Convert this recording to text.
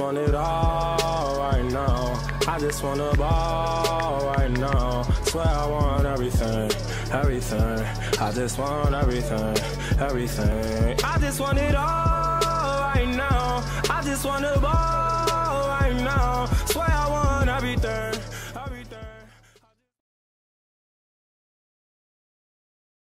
want it all right now. I just wanna ball right now. Swear I want everything, everything. I just want everything, everything. I just want it all right now. I just wanna ball right now. Swear I want.